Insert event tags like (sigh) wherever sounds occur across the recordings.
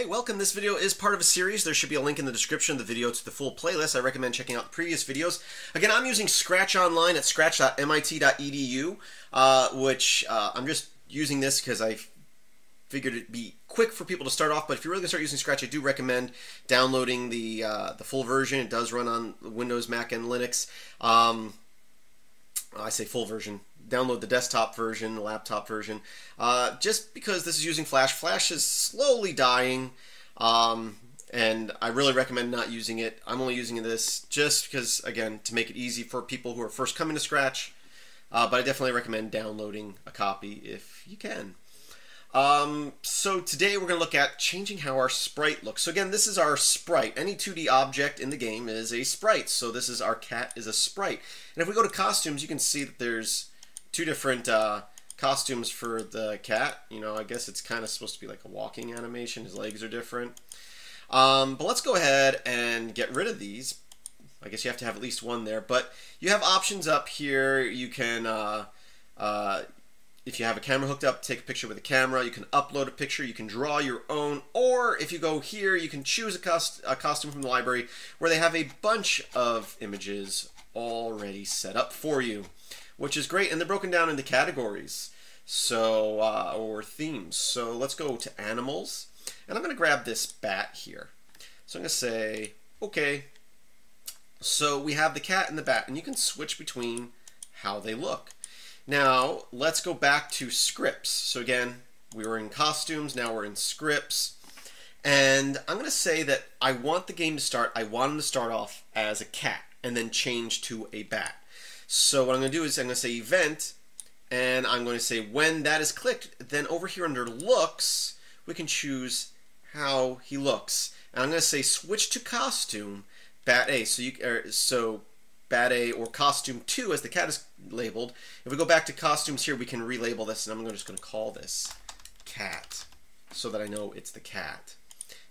Hey, welcome. This video is part of a series. There should be a link in the description of the video to the full playlist. I recommend checking out the previous videos. Again, I'm using Scratch Online at scratch.mit.edu, uh, which uh, I'm just using this because I figured it'd be quick for people to start off. But if you're really going to start using Scratch, I do recommend downloading the uh, the full version. It does run on Windows, Mac, and Linux. Um, I say full version download the desktop version, the laptop version, uh, just because this is using Flash. Flash is slowly dying, um, and I really recommend not using it. I'm only using this just because, again, to make it easy for people who are first coming to Scratch, uh, but I definitely recommend downloading a copy if you can. Um, so today we're going to look at changing how our sprite looks. So again, this is our sprite. Any 2D object in the game is a sprite. So this is our cat is a sprite. And if we go to costumes, you can see that there's two different uh, costumes for the cat. You know, I guess it's kind of supposed to be like a walking animation. His legs are different. Um, but let's go ahead and get rid of these. I guess you have to have at least one there. But you have options up here. You can, uh, uh, if you have a camera hooked up, take a picture with a camera. You can upload a picture. You can draw your own. Or if you go here, you can choose a, cost a costume from the library where they have a bunch of images already set up for you which is great. And they're broken down into categories, so uh, or themes. So let's go to animals, and I'm going to grab this bat here. So I'm going to say, okay. So we have the cat and the bat, and you can switch between how they look. Now let's go back to scripts. So again, we were in costumes, now we're in scripts. And I'm going to say that I want the game to start, I want him to start off as a cat and then change to a bat. So what I'm going to do is I'm going to say event, and I'm going to say when that is clicked, then over here under looks, we can choose how he looks. And I'm going to say switch to costume, bat A. So you er, so bat A or costume 2 as the cat is labeled. If we go back to costumes here, we can relabel this, and I'm just going to call this cat so that I know it's the cat.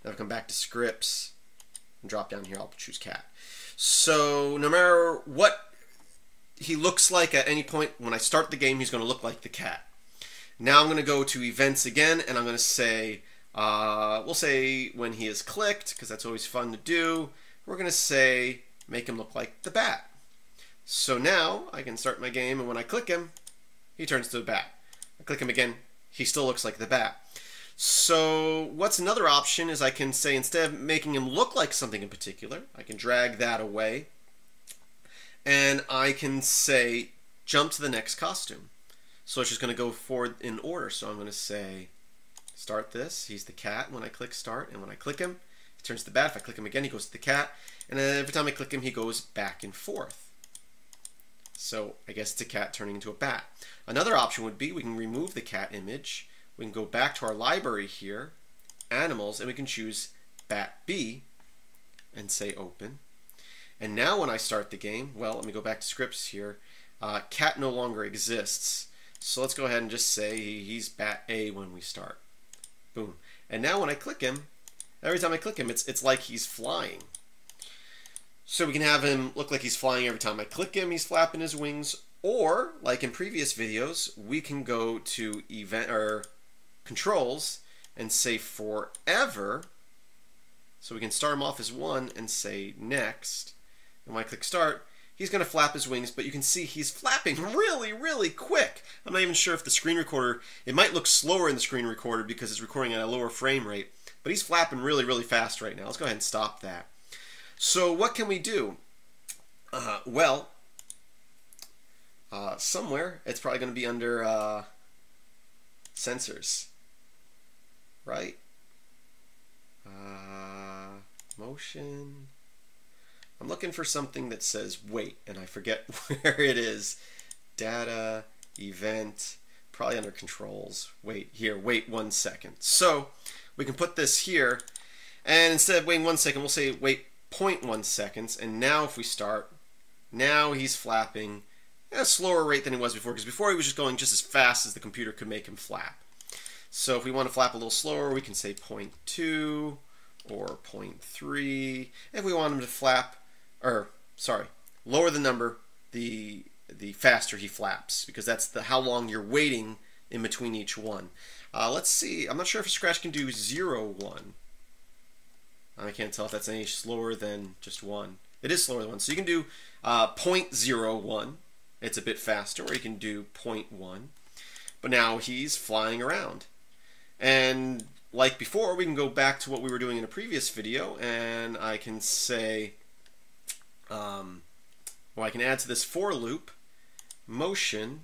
Now if I come back to scripts and drop down here, I'll choose cat. So no matter what he looks like at any point when I start the game, he's going to look like the cat. Now I'm going to go to events again, and I'm going to say, uh, we'll say when he is clicked, because that's always fun to do. We're going to say, make him look like the bat. So now I can start my game, and when I click him, he turns to a bat. I click him again, he still looks like the bat. So what's another option is I can say instead of making him look like something in particular, I can drag that away and I can say jump to the next costume. So it's just going to go forward in order. So I'm going to say start this. He's the cat when I click start, and when I click him, he turns to the bat. If I click him again, he goes to the cat, and then every time I click him, he goes back and forth. So I guess it's a cat turning into a bat. Another option would be we can remove the cat image. We can go back to our library here, animals, and we can choose bat B and say open. And now when I start the game, well, let me go back to scripts here. Uh, cat no longer exists. So let's go ahead and just say he's bat A when we start. Boom. And now when I click him, every time I click him, it's, it's like he's flying. So we can have him look like he's flying every time I click him, he's flapping his wings. Or, like in previous videos, we can go to event or controls and say forever. So we can start him off as one and say next. And when I click start, he's going to flap his wings, but you can see he's flapping really, really quick. I'm not even sure if the screen recorder, it might look slower in the screen recorder because it's recording at a lower frame rate, but he's flapping really, really fast right now. Let's go ahead and stop that. So what can we do? Uh, well, uh, somewhere, it's probably going to be under uh, sensors, right? Uh, motion. I'm looking for something that says wait, and I forget (laughs) where it is. Data, event, probably under controls. Wait, here, wait one second. So we can put this here, and instead of waiting one second, we'll say wait 0.1 seconds, and now if we start, now he's flapping at a slower rate than he was before, because before he was just going just as fast as the computer could make him flap. So if we want to flap a little slower, we can say 0.2 or 0.3. If we want him to flap or sorry, lower the number, the the faster he flaps because that's the how long you're waiting in between each one. Uh, let's see. I'm not sure if Scratch can do zero one. I can't tell if that's any slower than just one. It is slower than one. So you can do uh, 0.01. It's a bit faster, or you can do 0.1. But now he's flying around. And like before, we can go back to what we were doing in a previous video, and I can say, um, well, I can add to this for loop motion,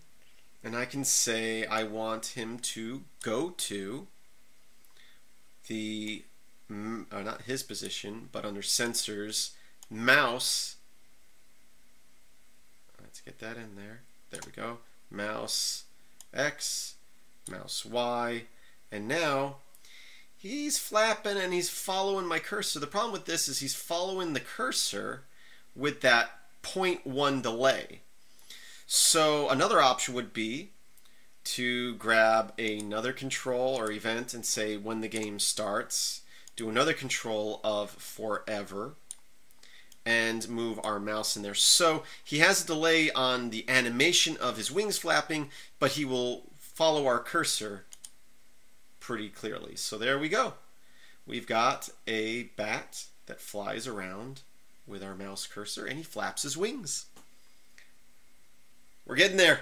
and I can say I want him to go to the, uh, not his position, but under sensors, mouse. Let's get that in there. There we go. Mouse X, mouse Y, and now he's flapping and he's following my cursor. The problem with this is he's following the cursor with that 0.1 delay. So another option would be to grab another control or event and say when the game starts, do another control of forever, and move our mouse in there. So he has a delay on the animation of his wings flapping, but he will follow our cursor pretty clearly. So there we go. We've got a bat that flies around with our mouse cursor and he flaps his wings. We're getting there.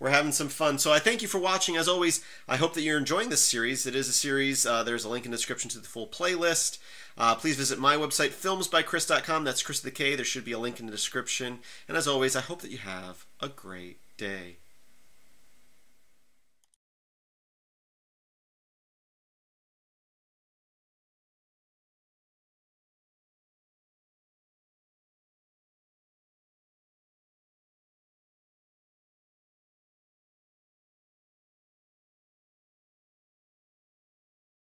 We're having some fun. So I thank you for watching. As always, I hope that you're enjoying this series. It is a series. Uh, there's a link in the description to the full playlist. Uh, please visit my website, filmsbykris.com. That's Chris the K. There should be a link in the description. And as always, I hope that you have a great day.